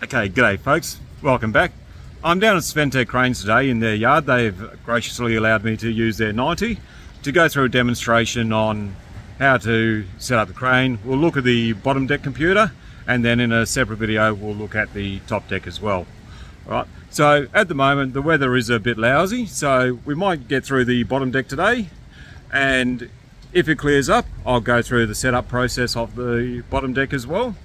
Okay, g'day folks, welcome back. I'm down at Sventec Cranes today in their yard. They've graciously allowed me to use their 90 to go through a demonstration on how to set up the crane. We'll look at the bottom deck computer and then in a separate video we'll look at the top deck as well. All right, so at the moment the weather is a bit lousy so we might get through the bottom deck today and if it clears up I'll go through the setup process of the bottom deck as well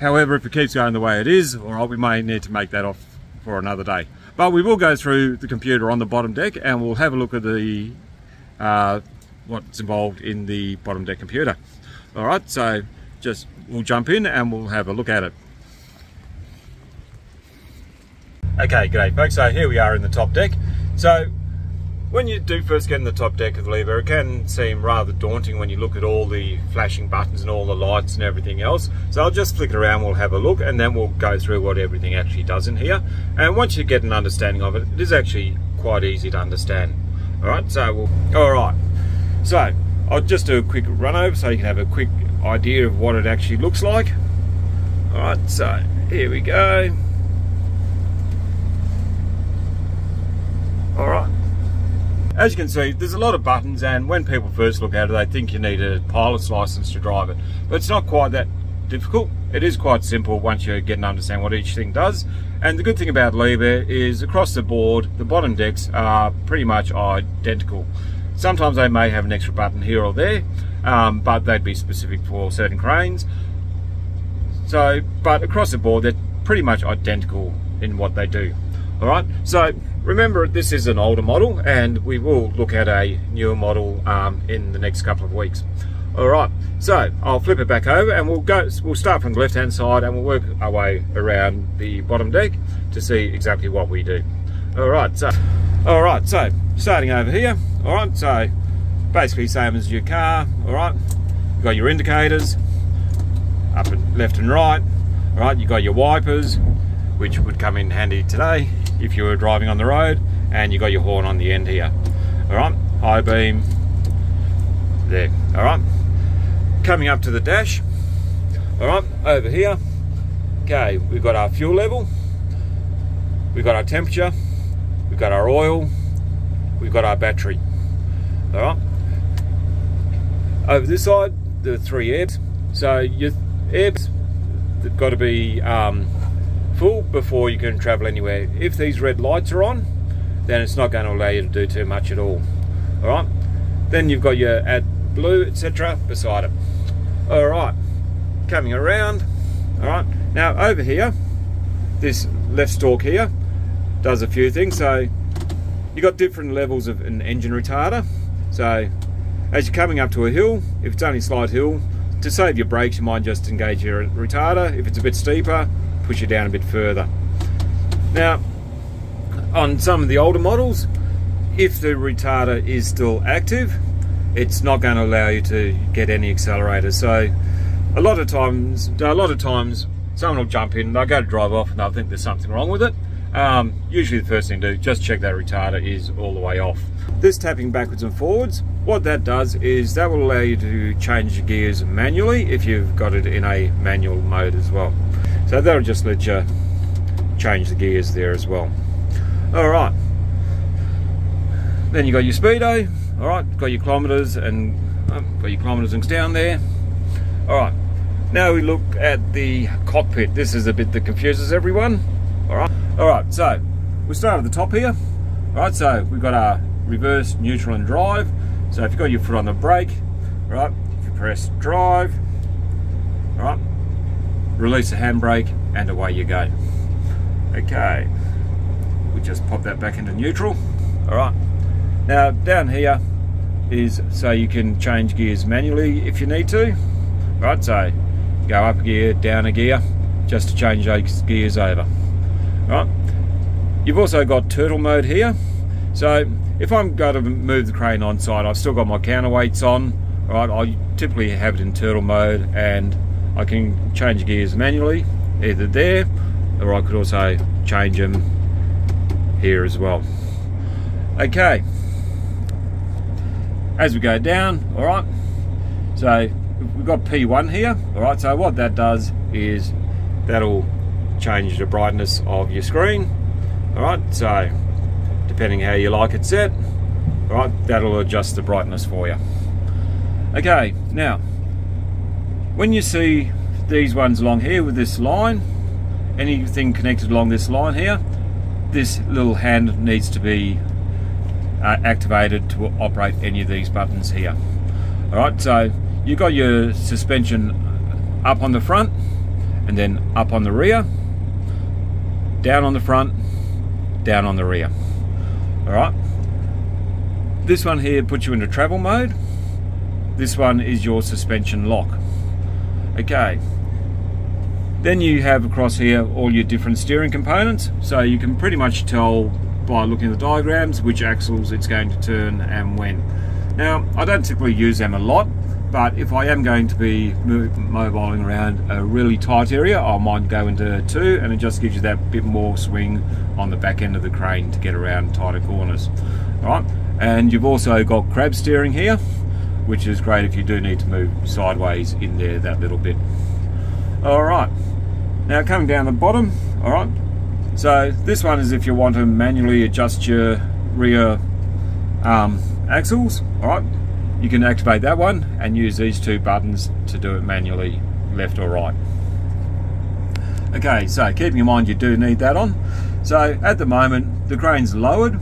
However, if it keeps going the way it is, all right, we may need to make that off for another day. But we will go through the computer on the bottom deck and we'll have a look at the uh, what's involved in the bottom deck computer. All right, so just we'll jump in and we'll have a look at it. Okay, great folks, so here we are in the top deck. So when you do first get in the top deck of the Liebherr, it can seem rather daunting when you look at all the flashing buttons and all the lights and everything else. So I'll just flick it around, we'll have a look, and then we'll go through what everything actually does in here. And once you get an understanding of it, it is actually quite easy to understand. All right, so we'll, all right. So I'll just do a quick run over so you can have a quick idea of what it actually looks like. All right, so here we go. All right. As you can see, there's a lot of buttons and when people first look at it, they think you need a pilot's license to drive it. But it's not quite that difficult. It is quite simple once you get and understand what each thing does. And the good thing about Liebherr is across the board, the bottom decks are pretty much identical. Sometimes they may have an extra button here or there, um, but they'd be specific for certain cranes. So, but across the board, they're pretty much identical in what they do. All right, so remember this is an older model and we will look at a newer model um, in the next couple of weeks. All right, so I'll flip it back over and we'll go. We'll start from the left-hand side and we'll work our way around the bottom deck to see exactly what we do. All right, so all right, so starting over here. All right, so basically same as your car. All right, you got your indicators up and left and right. All right, you got your wipers, which would come in handy today if you were driving on the road and you got your horn on the end here. All right high beam there. All right coming up to the dash. All right over here. Okay we've got our fuel level. We've got our temperature. We've got our oil. We've got our battery. All right. Over this side the three airs so your airs got to be um, full before you can travel anywhere. If these red lights are on, then it's not going to allow you to do too much at all. All right. Then you've got your AdBlue, etc. beside it. All right. Coming around. All right. Now over here, this left stalk here does a few things. So you've got different levels of an engine retarder. So as you're coming up to a hill, if it's only a slight hill, to save your brakes, you might just engage your retarder. If it's a bit steeper, push it down a bit further. Now, on some of the older models, if the retarder is still active, it's not going to allow you to get any accelerator. So a lot of times, a lot of times, someone will jump in, they'll go to drive off and they'll think there's something wrong with it. Um, usually the first thing to do, just check that retarder is all the way off. This tapping backwards and forwards, what that does is that will allow you to change your gears manually if you've got it in a manual mode as well. So that'll just let you change the gears there as well. All right. Then you got your speedo. All right, got your kilometers and oh, got your kilometers and down there. All right. Now we look at the cockpit. This is a bit that confuses everyone. All right. All right. So we start at the top here. All right. So we've got our reverse, neutral, and drive. So if you've got your foot on the brake, all right, if you press drive, all right, release the handbrake and away you go. Okay, we just pop that back into neutral. All right, now down here is so you can change gears manually if you need to. All right, so go up a gear, down a gear, just to change those gears over. All right, you've also got turtle mode here. So if I'm going to move the crane on site, I've still got my counterweights on. All right, I typically have it in turtle mode and I can change gears manually, either there, or I could also change them here as well. Okay, as we go down, all right, so we've got P1 here, all right, so what that does is that'll change the brightness of your screen. All right, so depending how you like it set, all right, that'll adjust the brightness for you. Okay, now, when you see these ones along here with this line, anything connected along this line here, this little hand needs to be uh, activated to operate any of these buttons here. All right, so you've got your suspension up on the front and then up on the rear, down on the front, down on the rear. All right. This one here puts you into travel mode. This one is your suspension lock. Okay. Then you have across here all your different steering components. So you can pretty much tell by looking at the diagrams which axles it's going to turn and when. Now, I don't typically use them a lot, but if I am going to be mobiling around a really tight area I might go into two and it just gives you that bit more swing on the back end of the crane to get around tighter corners all right and you've also got crab steering here which is great if you do need to move sideways in there that little bit. All right. Now coming down the bottom. All right. So this one is if you want to manually adjust your rear um, axles. All right. You can activate that one and use these two buttons to do it manually left or right. Okay. So keeping in mind you do need that on. So at the moment the crane's lowered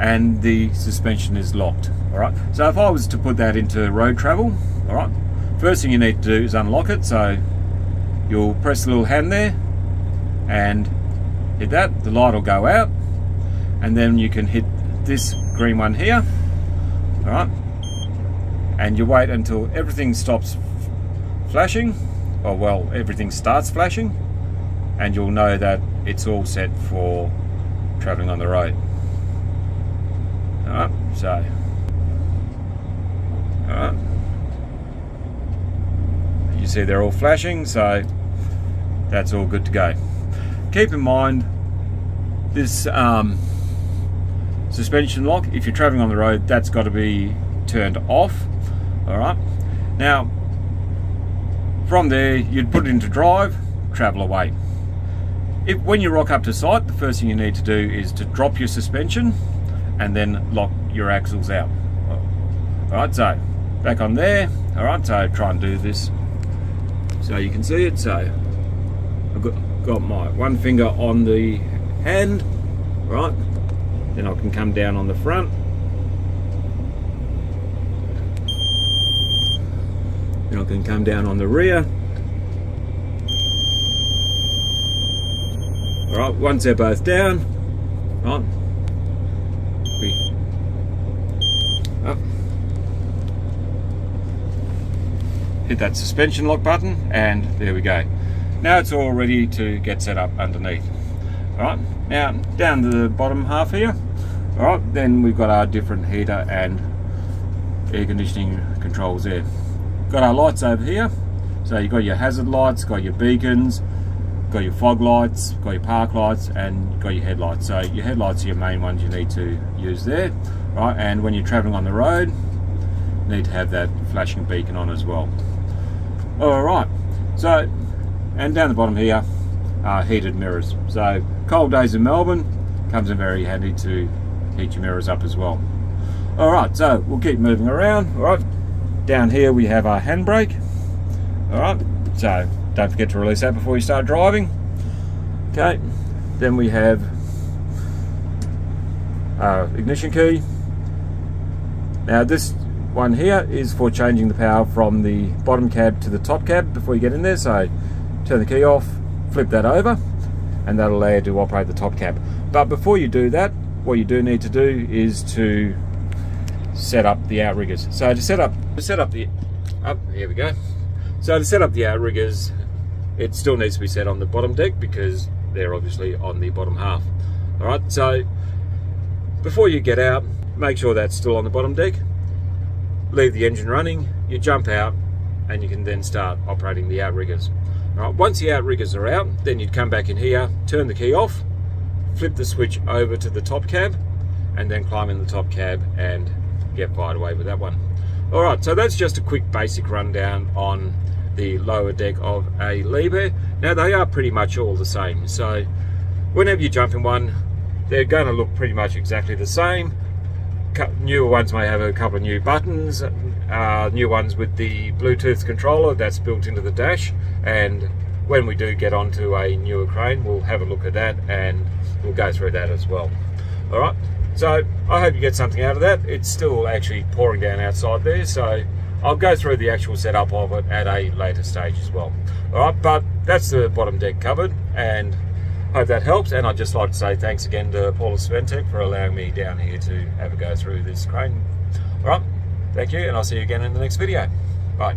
and the suspension is locked all right. So if I was to put that into road travel all right first thing you need to do is unlock it. So you'll press the little hand there and hit that. The light will go out. And then you can hit this green one here. All right. And you wait until everything stops flashing. Or well everything starts flashing. And you'll know that it's all set for traveling on the road. Alright so alright. You see they're all flashing so that's all good to go. Keep in mind this um, suspension lock if you're traveling on the road that's got to be turned off. All right now from there you'd put it into drive travel away. If when you rock up to site the first thing you need to do is to drop your suspension and then lock your axles out. All right so back on there. All right so try and do this. So you can see it so I've got, got my one finger on the hand right? Then I can come down on the front. Then I can come down on the rear. Alright, once they're both down, right, we up, hit that suspension lock button and there we go. Now it's all ready to get set up underneath. Alright, now down to the bottom half here, alright, then we've got our different heater and air conditioning controls there. Got our lights over here. So you've got your hazard lights got your beacons got your fog lights got your park lights and got your headlights. So your headlights are your main ones you need to use there. Right and when you're traveling on the road you need to have that flashing beacon on as well all right so and down the bottom here are heated mirrors so cold days in Melbourne comes in very handy to heat your mirrors up as well all right so we'll keep moving around all right down here we have our handbrake. All right, so don't forget to release that before you start driving. Okay, then we have our ignition key. Now this one here is for changing the power from the bottom cab to the top cab before you get in there. So turn the key off, flip that over, and that'll allow you to operate the top cab. But before you do that, what you do need to do is to set up the outriggers. So to set up to set up the up here we go. So to set up the outriggers, it still needs to be set on the bottom deck because they're obviously on the bottom half. All right, so before you get out, make sure that's still on the bottom deck. Leave the engine running, you jump out, and you can then start operating the outriggers. Right, once the outriggers are out, then you'd come back in here, turn the key off, flip the switch over to the top cab, and then climb in the top cab and get fired away with that one. All right, so that's just a quick basic rundown on the lower deck of a Liebherr. Now they are pretty much all the same. So whenever you jump in one, they're going to look pretty much exactly the same. Newer ones may have a couple of new buttons, uh, new ones with the Bluetooth controller that's built into the dash. And when we do get onto a newer crane, we'll have a look at that and we'll go through that as well. All right. So I hope you get something out of that. It's still actually pouring down outside there, so I'll go through the actual setup of it at a later stage as well. All right, but that's the bottom deck covered, and hope that helps. And I'd just like to say thanks again to Paula Sventech for allowing me down here to have a go through this crane. All right, thank you, and I'll see you again in the next video. Bye.